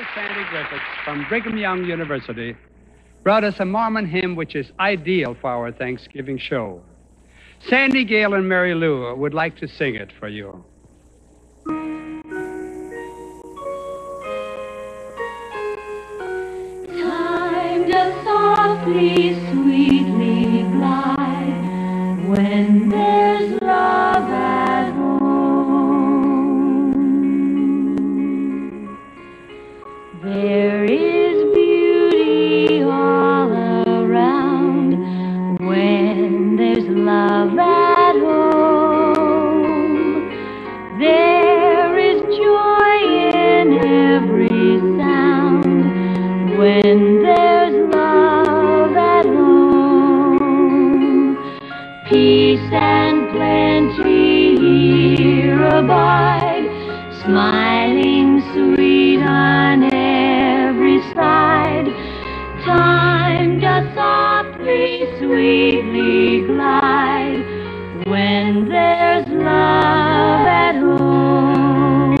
Miss Sandi Griffiths from Brigham Young University brought us a Mormon hymn which is ideal for our Thanksgiving show. Sandi Gail and Mary Lou would like to sing it for you. Time does softly, sweetly glide when love at home. There is joy in every sound when there's love at home. Peace and plenty here abide, smiling sweet on every side. Time does softly, sweetly glide when there's love at home.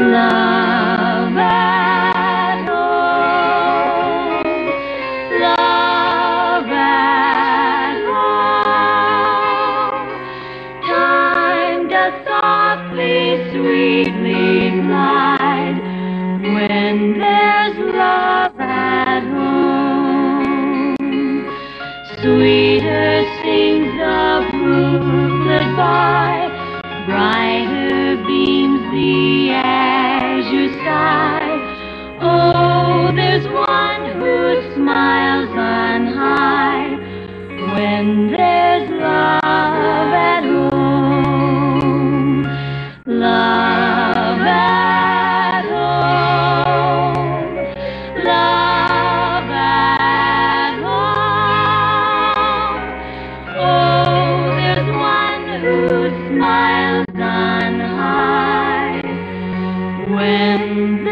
Love at home. Love at home. Time softly, sweetly when there's love at home. Sweeter when there's love at home. Love at home. Love at home. Oh, there's one who smiles on high when